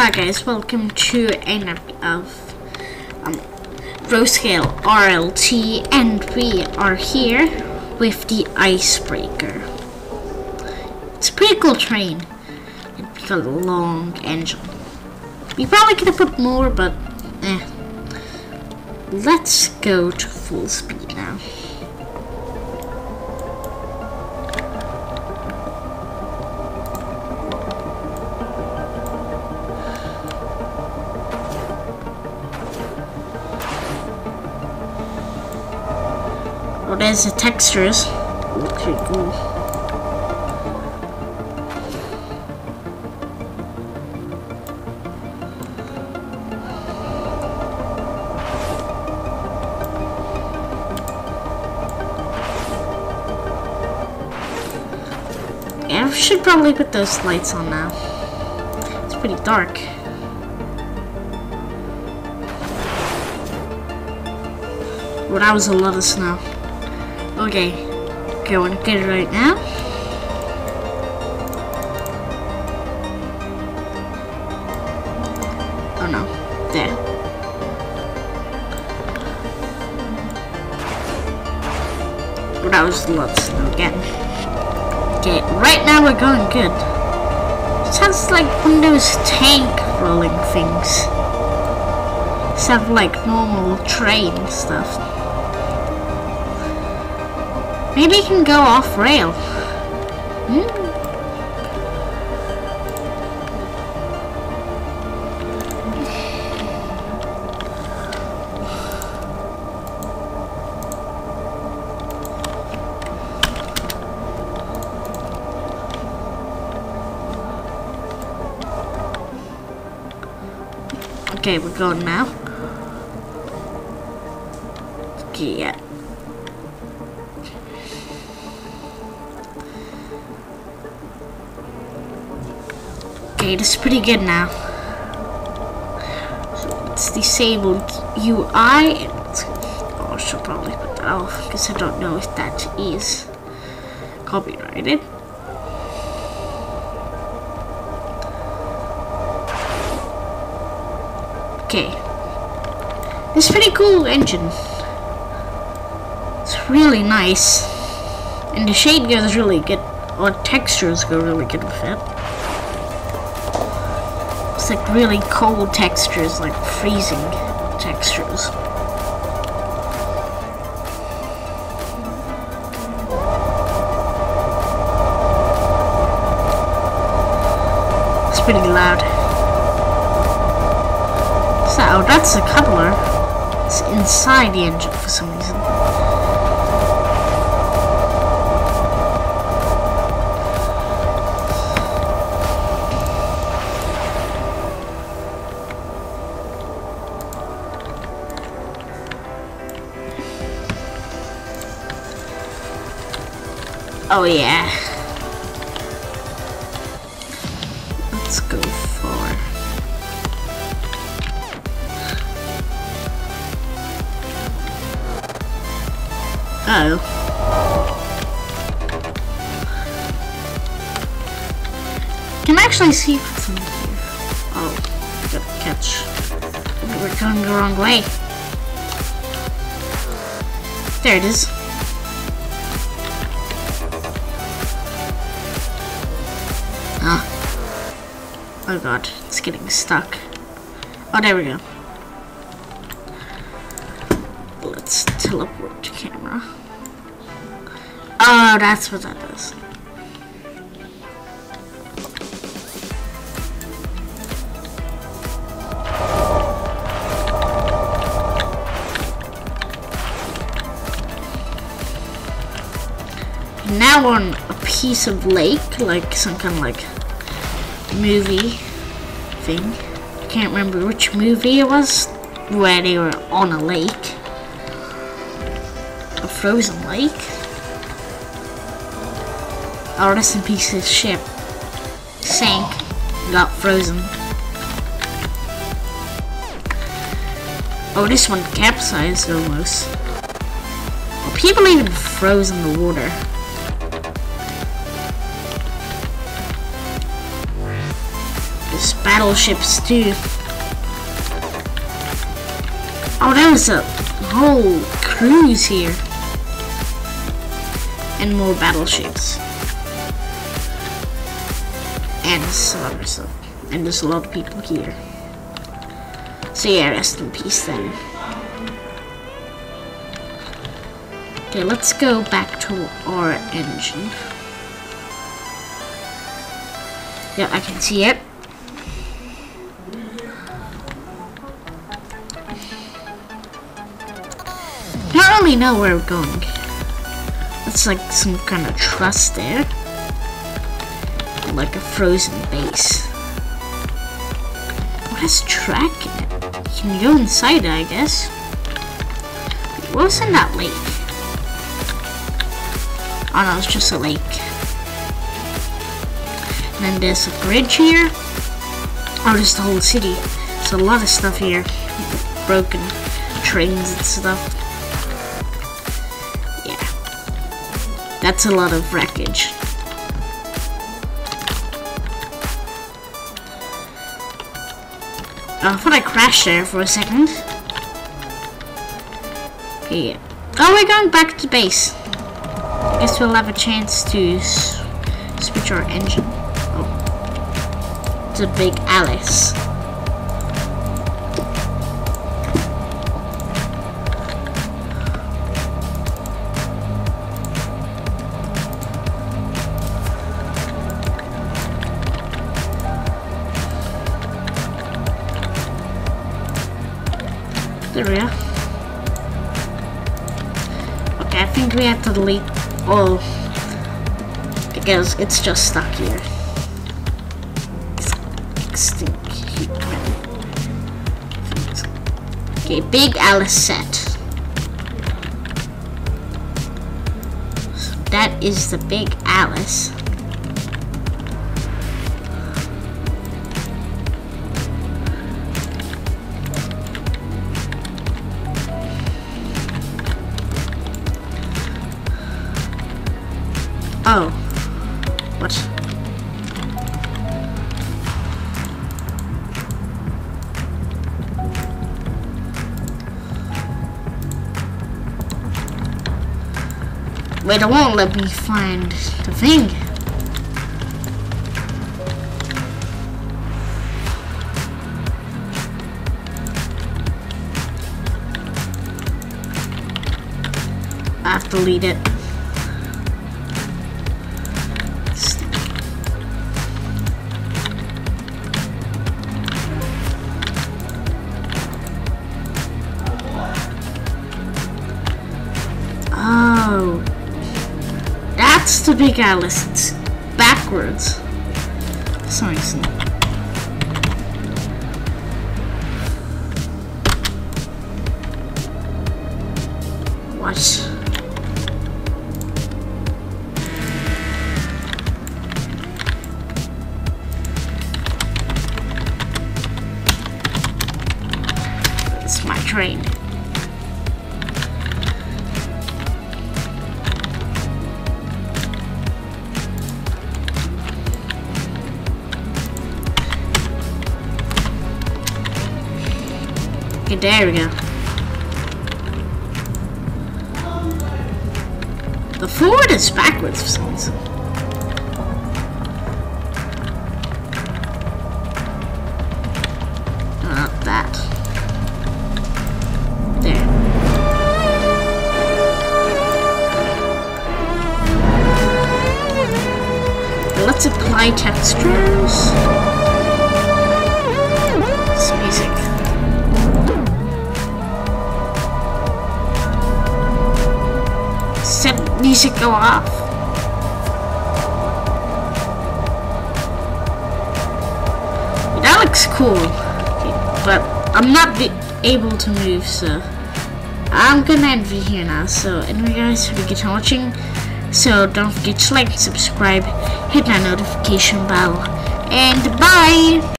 Hi guys, welcome to an of um, Scale RLT and we are here with the Icebreaker. It's a pretty cool train. It's got a long engine. We probably could have put more, but eh. Let's go to full speed there's the textures. Okay, cool. Yeah, I should probably put those lights on now. It's pretty dark. Well, that was a lot of snow. Okay, going to get it right now. Oh no, there. Well, that was of snow again. Okay, right now we're going good. Sounds like one of those tank rolling things. Sound like normal train stuff. Maybe you can go off rail. Hmm. Okay, we're going now. Yeah. This is pretty good now. It's disabled UI. Oh, I should probably put that off because I don't know if that is copyrighted. Okay. Is pretty cool engine. It's really nice. And the shade goes really good. Or textures go really good with it. Like really cold textures, like freezing textures. It's pretty loud. So, that's a coupler. It's inside the engine for some reason. Oh yeah. Let's go for Oh. Can actually see what's in here? Oh, catch. We're going the wrong way. There it is. Oh god, it's getting stuck. Oh, there we go. Let's teleport to camera. Oh, that's what that does. Now on a piece of lake, like some kind of like movie thing. I can't remember which movie it was, where they were on a lake. A frozen lake. Oh, rest in peace, his ship sank, got frozen. Oh, this one capsized almost. Well, people even froze in the water. Battleships too. Oh, there was a whole cruise here. And more battleships. And some stuff. And there's a lot of people here. So yeah, rest in peace then. Okay, let's go back to our engine. Yeah, I can see it. Really know where we're going. It's like some kind of truss there. Like a frozen base. What has track in it? You can go inside I guess. What was in that lake? Oh no, it's just a lake. And then there's a bridge here. Oh, just the whole city. There's a lot of stuff here. Broken trains and stuff. That's a lot of wreckage. Oh, I thought I crashed there for a second. Okay. Oh, we're going back to base. I guess we'll have a chance to switch our engine. Oh. It's a big Alice. Area. Okay, I think we have to delete all because it's just stuck here. Okay, big Alice set. that is the big Alice. Wait, it won't let me find the thing. I have to delete it. Big Alice. It's backwards. For some. What? It's my train. Okay, there we go. The forward is backwards for some reason. Not that. There. Let's apply textures. Music go off. That looks cool, but I'm not able to move, so I'm gonna end the here now. So anyway guys, thank you for watching. So don't forget to like, subscribe, hit that notification bell, and bye!